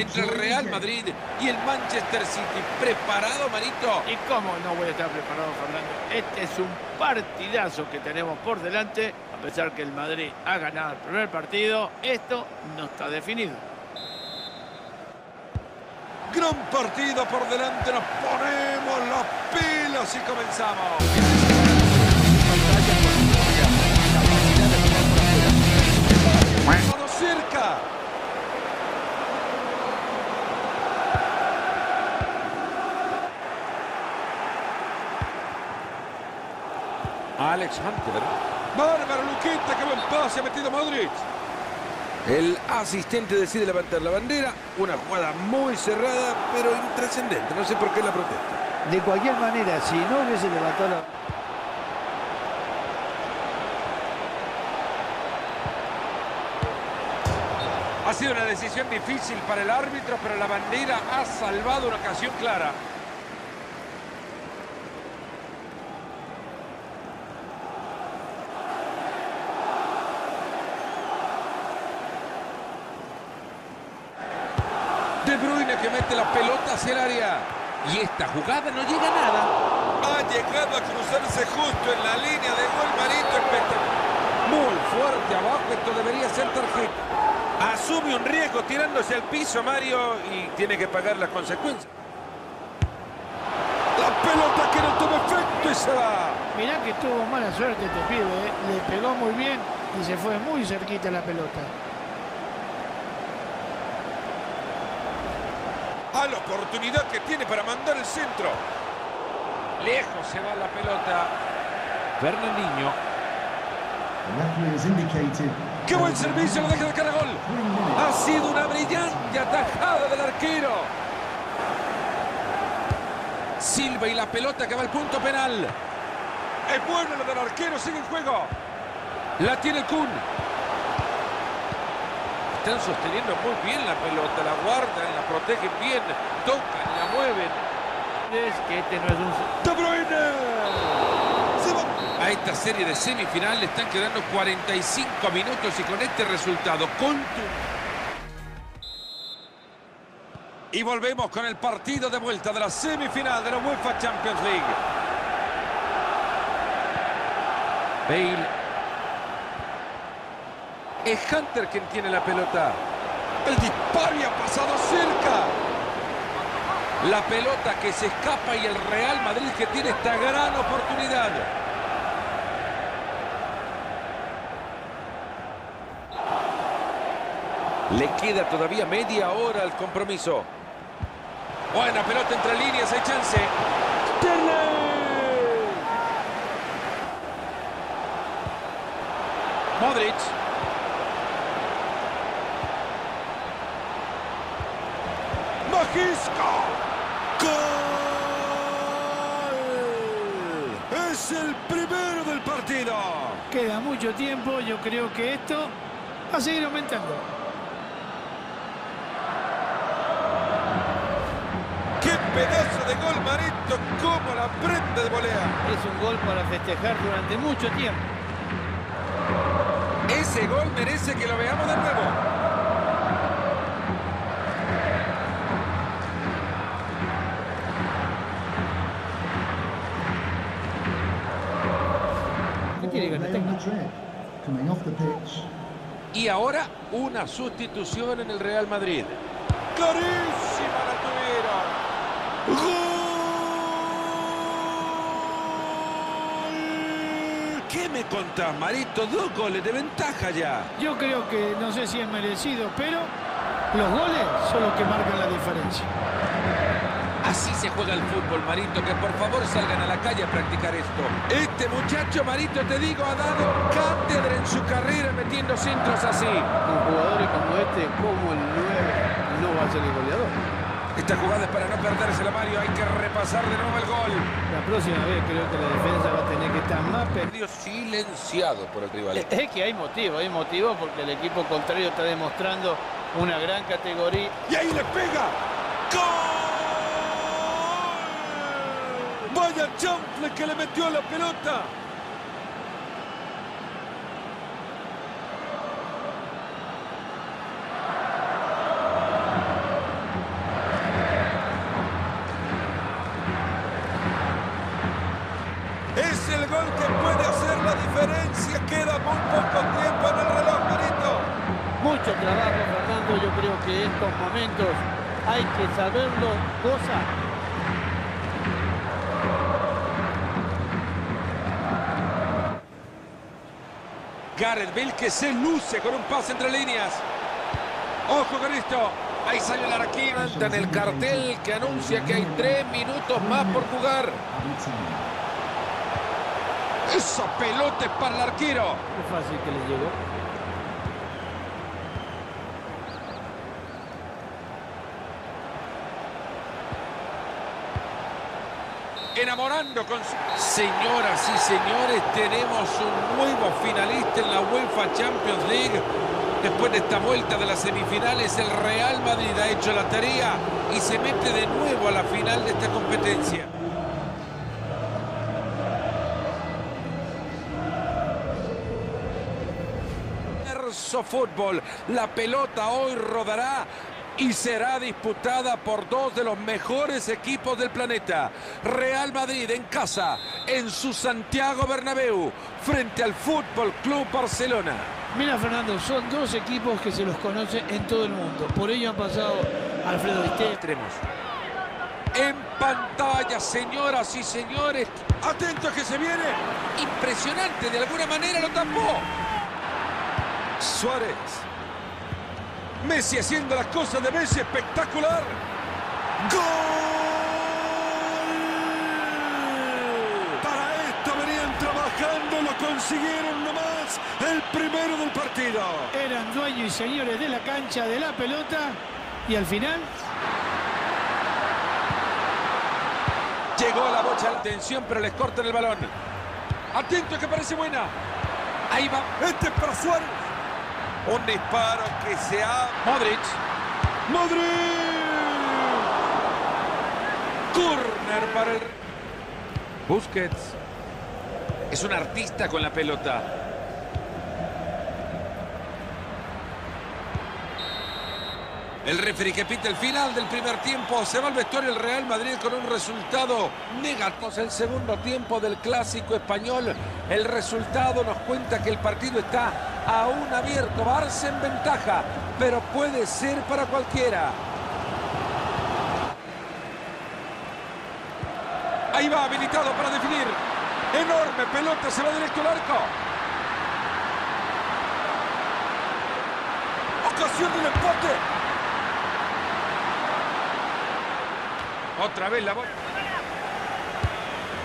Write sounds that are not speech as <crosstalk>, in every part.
entre el Real Madrid y el Manchester City. ¿Preparado, Marito? ¿Y cómo no voy a estar preparado, Fernando? Este es un partidazo que tenemos por delante. A pesar que el Madrid ha ganado el primer partido, esto no está definido. Gran partido por delante, nos ponemos los pilos y comenzamos. Vamos Alex Hunter. Bárbaro Luquita, qué buen pase ha metido Modric. El asistente decide levantar la bandera. Una jugada muy cerrada, pero intrascendente. No sé por qué la protesta. De cualquier manera, si no hubiese levantado la... Ha sido una decisión difícil para el árbitro, pero la bandera ha salvado una ocasión clara. De Bruyne que mete la pelota hacia el área. Y esta jugada no llega a nada. Ha llegado a cruzarse justo en la línea de gol Marito espectacular. Muy fuerte abajo, esto debería ser tarjeta. Asume un riesgo tirándose al piso Mario y tiene que pagar las consecuencias. La pelota que no toma efecto y se va. Mirá que tuvo mala suerte este pibe, ¿eh? le pegó muy bien y se fue muy cerquita la pelota. A la oportunidad que tiene para mandar el centro. Lejos se va la pelota. Fernandinho. ¡Qué buen servicio! Lo deja de cara gol. Ha sido una brillante atajada del arquero. Silva y la pelota que va al punto penal. Es bueno lo del arquero, sigue en juego. La tiene el Kun. Están sosteniendo muy bien la pelota, la guardan, la protegen bien, tocan, la mueven. Es que este no es un... ¡De Bruyne! Se va. A esta serie de semifinal le están quedando 45 minutos y con este resultado contundente. Y volvemos con el partido de vuelta de la semifinal de la UEFA Champions League. Bale. Es Hunter quien tiene la pelota. El disparo y ha pasado cerca. La pelota que se escapa y el Real Madrid que tiene esta gran oportunidad. Le queda todavía media hora al compromiso. Buena pelota entre líneas, hay chance. Modric. ¡Gol! Es el primero del partido. Queda mucho tiempo, yo creo que esto va a seguir aumentando. ¡Qué pedazo de gol, Marito! ¡Cómo la prende de volea! Es un gol para festejar durante mucho tiempo. Ese gol merece que lo veamos de nuevo. Y ahora una sustitución en el Real Madrid. ¡Clarísima la tuvieron! ¡Gol! ¿Qué me contás, Marito? Dos goles de ventaja ya. Yo creo que no sé si es merecido, pero los goles son los que marcan la diferencia. Así se juega el fútbol, Marito, que por favor salgan a la calle a practicar esto. Este muchacho, Marito, te digo, ha dado cátedra en su carrera metiendo centros así. Con jugadores como este, como el 9, no va a ser el goleador. Esta jugada es para no perdérsela, Mario. Hay que repasar de nuevo el gol. La próxima vez creo que la defensa va a tener que estar más. Perdió silenciado por el rival. Es que hay motivo, hay motivo porque el equipo contrario está demostrando una gran categoría. Y ahí le pega. ¡Gol! vaya Chample que le metió la pelota. Es el gol que puede hacer la diferencia. Queda muy poco tiempo en el reloj, Benito. Mucho trabajo, Fernando. Yo creo que en estos momentos hay que saberlo gozar. Gareth Bale que se luce con un pase entre líneas. Ojo con esto. Ahí sale el araquí. en el cartel que anuncia que hay tres minutos más por jugar. Esa pelota es para el arquero. Qué fácil que les llegó. Enamorando con su... Señoras y señores, tenemos un nuevo finalista en la UEFA Champions League. Después de esta vuelta de las semifinales, el Real Madrid ha hecho la tarea y se mete de nuevo a la final de esta competencia. Fútbol, la pelota hoy rodará y será disputada por dos de los mejores equipos del planeta. Real Madrid en casa, en su Santiago Bernabéu, frente al Fútbol Club Barcelona. Mira, Fernando, son dos equipos que se los conoce en todo el mundo. Por ello han pasado Alfredo Extremos. En pantalla, señoras y señores. Atentos que se viene. Impresionante, de alguna manera lo tapó. Suárez. Messi haciendo las cosas de Messi, espectacular. ¡Gol! Para esto venían trabajando, lo consiguieron nomás. El primero del partido. eran dueños y señores de la cancha, de la pelota. Y al final, Llegó la bocha de atención, pero les cortan el balón. Atento que parece buena. Ahí va. Este es para Suárez. Un disparo que se ha... Modric. Modric. Corner para el... Busquets. Es un artista con la pelota. El referee que pita el final del primer tiempo. Se va al vestuario el Real Madrid con un resultado negativo. El segundo tiempo del clásico español. El resultado nos cuenta que el partido está aún abierto. Barça en ventaja, pero puede ser para cualquiera. Ahí va, habilitado para definir. Enorme pelota, se va directo al arco. Ocasión del empate. Otra vez la bola.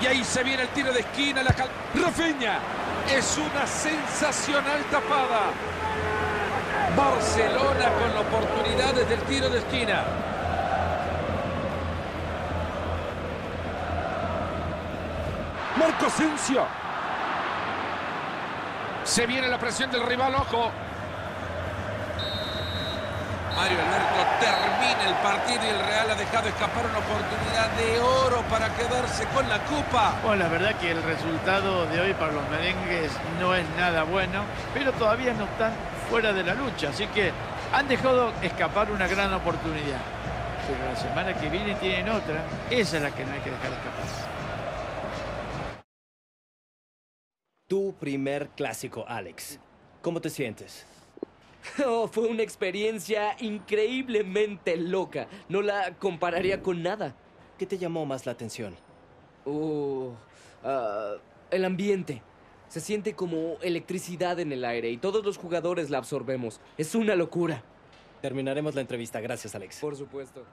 Y ahí se viene el tiro de esquina. La cal... Rafinha. Es una sensacional tapada. Barcelona con oportunidades del tiro de esquina. Marco Asensio. Se viene la presión del rival, ojo. Mario Alberto termina el partido y el Real ha dejado escapar una oportunidad de oro para quedarse con la copa. Bueno, la verdad que el resultado de hoy para los merengues no es nada bueno, pero todavía no están fuera de la lucha, así que han dejado escapar una gran oportunidad. Pero la semana que viene tienen otra, esa es la que no hay que dejar escapar. Tu primer clásico, Alex. ¿Cómo te sientes? <laughs> Oh, fue una experiencia increíblemente loca. No la compararía con nada. ¿Qué te llamó más la atención? Oh, ah, el ambiente. Se siente como electricidad en el aire y todos los jugadores la absorbemos. Es una locura. Terminaremos la entrevista. Gracias, Alex. Por supuesto.